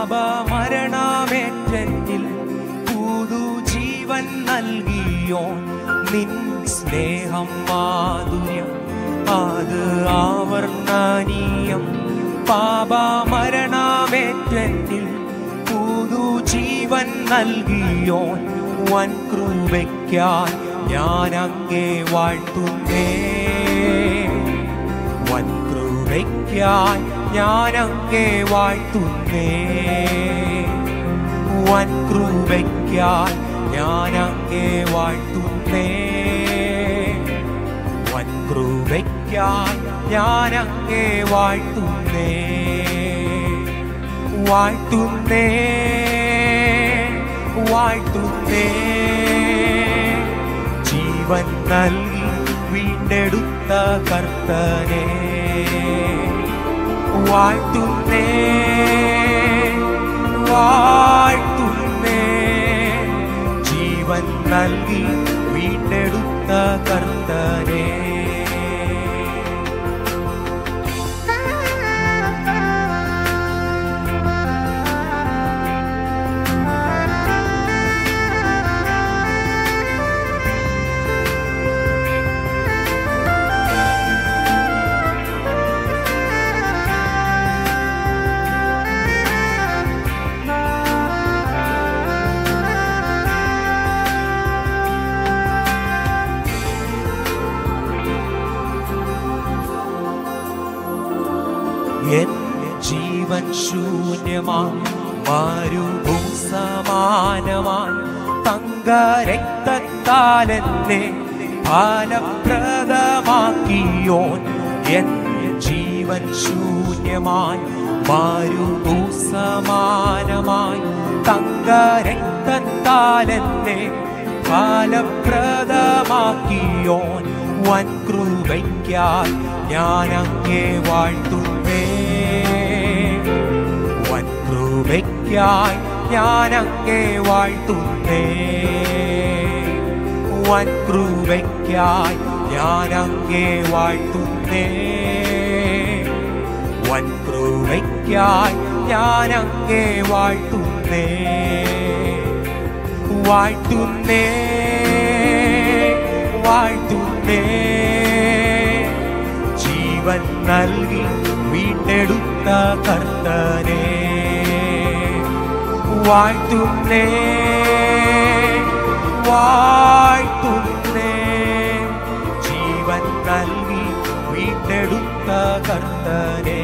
പാപ മരണമേറ്റെങ്കിൽ പുതു ജീവൻ നൽകിയോ നിൻ സ്നേഹം മാധുര്യം അത് ആവർണനീയം പാപ മരണമേറ്റെങ്കിൽ പുതു ജീവൻ നൽകിയോ വൻ കൃപയ്ക്കായി ഞാൻ അങ്ങേ വാഴ്ത്തുന്നേ. വൻ കൃപയ്ക്കായി ഞാൻ വാഴ്ത്തുന്നേ. വൻ കൃപയ്ക്കായി ഞാൻ വാഴ്ത്തുന്നേ. വൻ കൃപയ്ക്കായി ഞാൻ വാഴ്ത്തുന്നേ. വാഴ്ത്തുന്നേ വാഴ്ത്തുന്നേ. ജീവൻ നൽകി വീണ്ടെടുത്ത കർത്തനെ. വാഴ്ത്തുന്നേ വാഴ്ത്തുന്നേ ജീവൻ നൽകി വീണ്ടെടുത്ത കർത്തനെ എൻ ജീവൻ ശൂന്യമായി മരുഭൂ സമാനമായി തങ്ക രക്തത്താൽ എന്നെ ഫലപ്രദമാക്കിയോൻ. എൻ ജീവൻ ശൂന്യമായി മരുഭൂ സമാനമായി തങ്ക രക്തത്താൽ എന്നെ ഫലപ്രദമാക്കിയോൻ. വൻ കൃപയ്ക്കായി ഞാൻ അങ്ങേ വാഴ്ത്തുന്നേ. കൃപയ്ക്കായി ഞാൻ വാഴ്ത്തുന്നേ. വൻ കൃപയ്ക്കായി ഞാൻ വാഴ്ത്തുന്നേ. വൻ കൃപയ്ക്കായി ഞാൻ വാഴ്ത്തുന്നേ. വാഴ്ത്തുന്നേ വാഴ്ത്തുന്നേ. ജീവൻ നൽകി വീണ്ടെടുത്ത കർത്തനെ. വാഴ്ത്തുന്നേ വാഴ്ത്തുന്നേ ജീവൻ നൽകി വീണ്ടെടുത്ത കർത്തനെ